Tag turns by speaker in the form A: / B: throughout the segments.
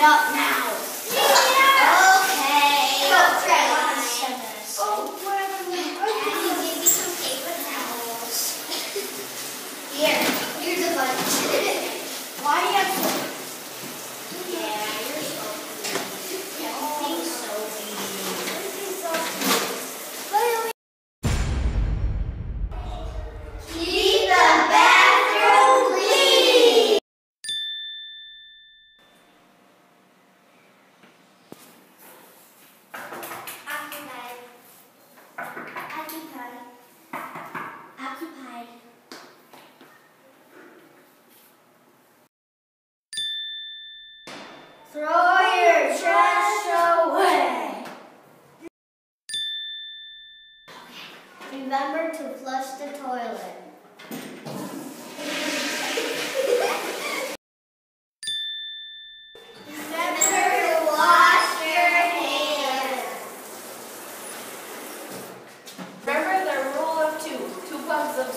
A: it up now.
B: Occupied. Occupied.
A: Throw your trash away. Remember to flush the toilet.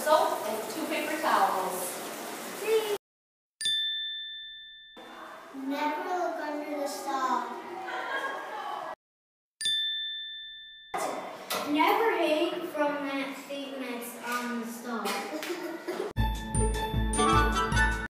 C: soap and two paper towels.
A: Never look under the stall. Never hang from that statement.